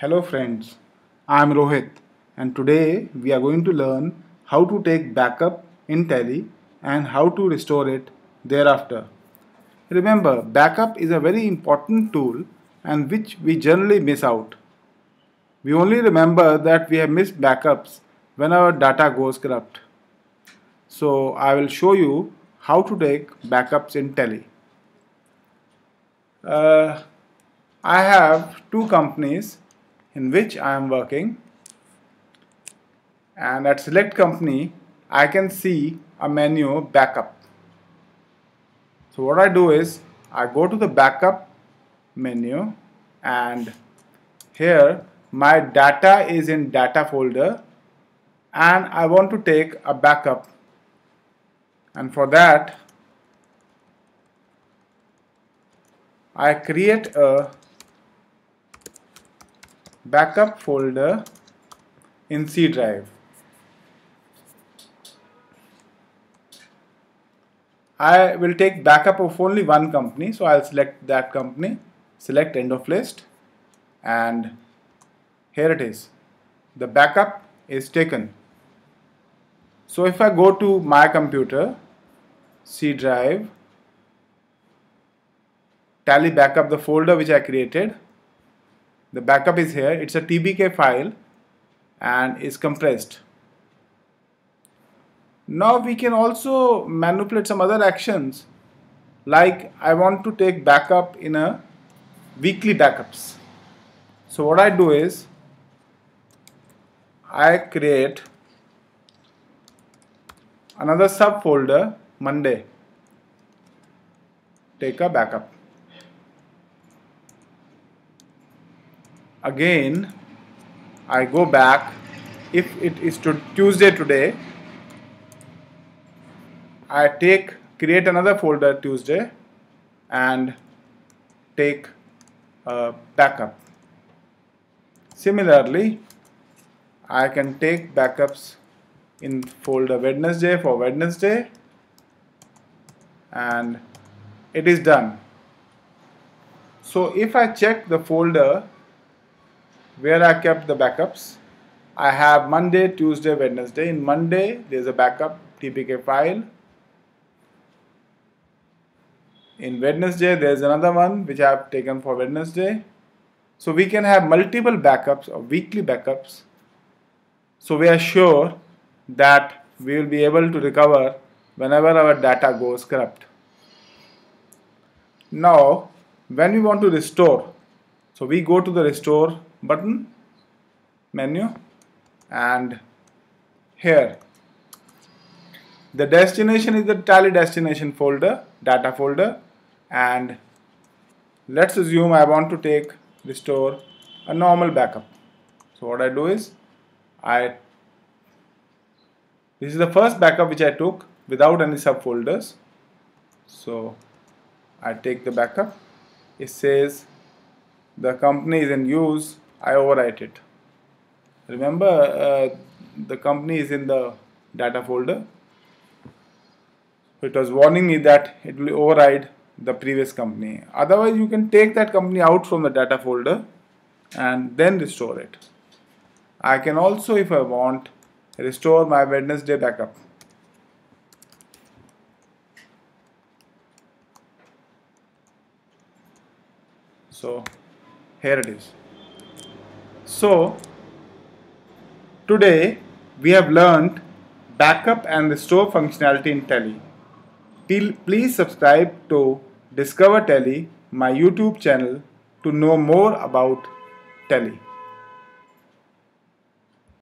Hello friends, I am Rohit and today we are going to learn how to take backup in Tally and how to restore it thereafter. Remember, backup is a very important tool and which we generally miss out. We only remember that we have missed backups when our data goes corrupt. So I will show you how to take backups in Tally. Uh, I have two companies in which I am working and at select company I can see a menu backup. So what I do is I go to the backup menu and here my data is in data folder and I want to take a backup and for that I create a backup folder in C drive. I will take backup of only one company so I'll select that company select end of list and here it is the backup is taken so if I go to my computer C drive tally backup the folder which I created the backup is here. It's a tbk file and is compressed. Now we can also manipulate some other actions like I want to take backup in a weekly backups. So what I do is I create another subfolder Monday. Take a backup again I go back. If it is to Tuesday today I take create another folder Tuesday and take a backup. Similarly I can take backups in folder Wednesday for Wednesday and it is done. So if I check the folder where I kept the backups. I have Monday, Tuesday, Wednesday. In Monday, there's a backup TBK file. In Wednesday, there's another one which I have taken for Wednesday. So we can have multiple backups or weekly backups. So we are sure that we will be able to recover whenever our data goes corrupt. Now, when we want to restore, so we go to the restore button menu and here. The destination is the tally destination folder data folder and let's assume I want to take restore a normal backup. So what I do is I this is the first backup which I took without any subfolders. So I take the backup. It says the company is in use I overwrite it. Remember uh, the company is in the data folder. It was warning me that it will override the previous company. Otherwise you can take that company out from the data folder and then restore it. I can also if I want restore my Wednesday backup. So here it is. So today we have learned backup and restore functionality in Tally. Please subscribe to Discover Tally, my YouTube channel to know more about Tally.